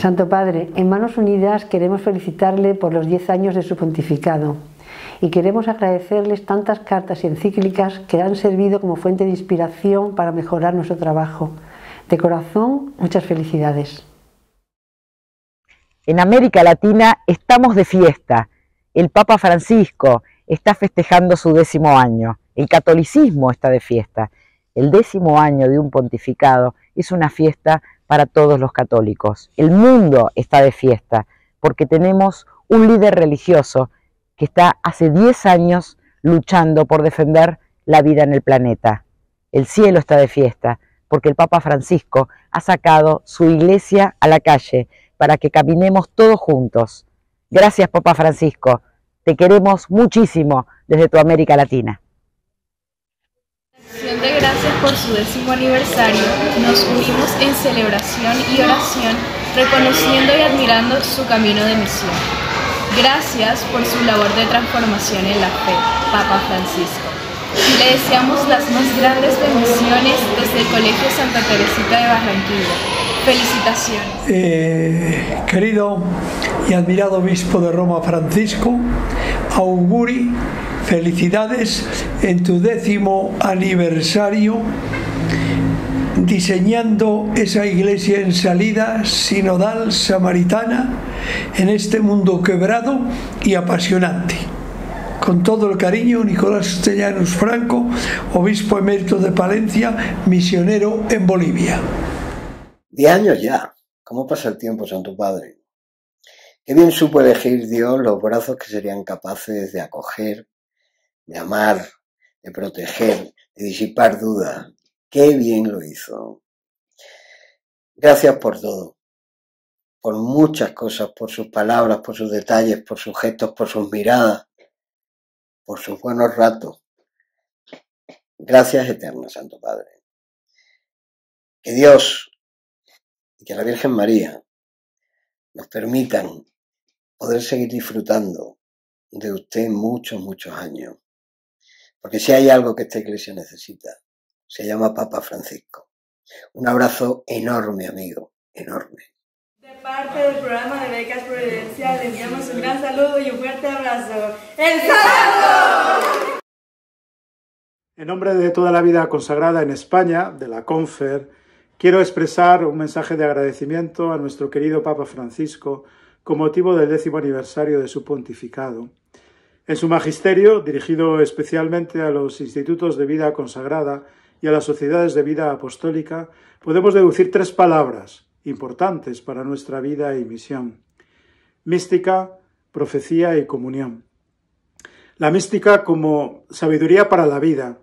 Santo Padre, en Manos Unidas queremos felicitarle por los 10 años de su pontificado y queremos agradecerles tantas cartas y encíclicas que han servido como fuente de inspiración para mejorar nuestro trabajo. De corazón, muchas felicidades. En América Latina estamos de fiesta. El Papa Francisco está festejando su décimo año. El catolicismo está de fiesta. El décimo año de un pontificado es una fiesta para todos los católicos. El mundo está de fiesta porque tenemos un líder religioso que está hace 10 años luchando por defender la vida en el planeta. El cielo está de fiesta porque el Papa Francisco ha sacado su iglesia a la calle para que caminemos todos juntos. Gracias, Papa Francisco. Te queremos muchísimo desde tu América Latina. Gracias por su décimo aniversario, nos unimos en celebración y oración, reconociendo y admirando su camino de misión. Gracias por su labor de transformación en la fe, Papa Francisco. Le deseamos las más grandes bendiciones desde el Colegio Santa Teresita de Barranquilla Felicitaciones. Eh, querido y admirado obispo de Roma Francisco, auguri, felicidades en tu décimo aniversario diseñando esa iglesia en salida sinodal samaritana en este mundo quebrado y apasionante. Con todo el cariño, Nicolás Castellanos Franco, obispo emérito de Palencia, misionero en Bolivia. Diez años ya. ¿Cómo pasa el tiempo, Santo Padre? Qué bien supo elegir Dios los brazos que serían capaces de acoger, de amar, de proteger, de disipar dudas. Qué bien lo hizo. Gracias por todo, por muchas cosas, por sus palabras, por sus detalles, por sus gestos, por sus miradas, por sus buenos ratos. Gracias eternas, Santo Padre. Que Dios y que la Virgen María nos permitan poder seguir disfrutando de usted muchos, muchos años. Porque si hay algo que esta iglesia necesita, se llama Papa Francisco. Un abrazo enorme, amigo, enorme. De parte del programa de Becas Providencial, les enviamos un gran saludo y un fuerte abrazo. ¡El Santo! En nombre de toda la vida consagrada en España, de la CONFER, Quiero expresar un mensaje de agradecimiento a nuestro querido Papa Francisco con motivo del décimo aniversario de su pontificado. En su magisterio, dirigido especialmente a los institutos de vida consagrada y a las sociedades de vida apostólica, podemos deducir tres palabras importantes para nuestra vida y misión. Mística, profecía y comunión. La mística como sabiduría para la vida,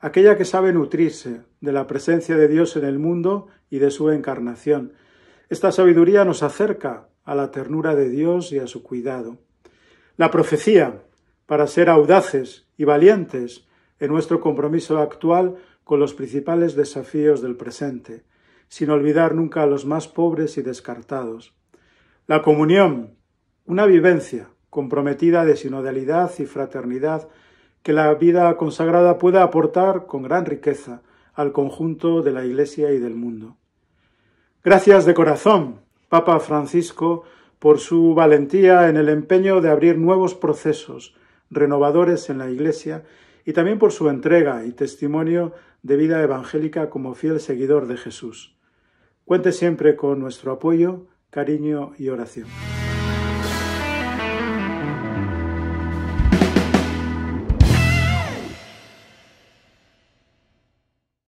aquella que sabe nutrirse de la presencia de Dios en el mundo y de su encarnación. Esta sabiduría nos acerca a la ternura de Dios y a su cuidado. La profecía, para ser audaces y valientes en nuestro compromiso actual con los principales desafíos del presente, sin olvidar nunca a los más pobres y descartados. La comunión, una vivencia comprometida de sinodalidad y fraternidad que la vida consagrada pueda aportar con gran riqueza al conjunto de la Iglesia y del mundo. Gracias de corazón, Papa Francisco, por su valentía en el empeño de abrir nuevos procesos renovadores en la Iglesia y también por su entrega y testimonio de vida evangélica como fiel seguidor de Jesús. Cuente siempre con nuestro apoyo, cariño y oración.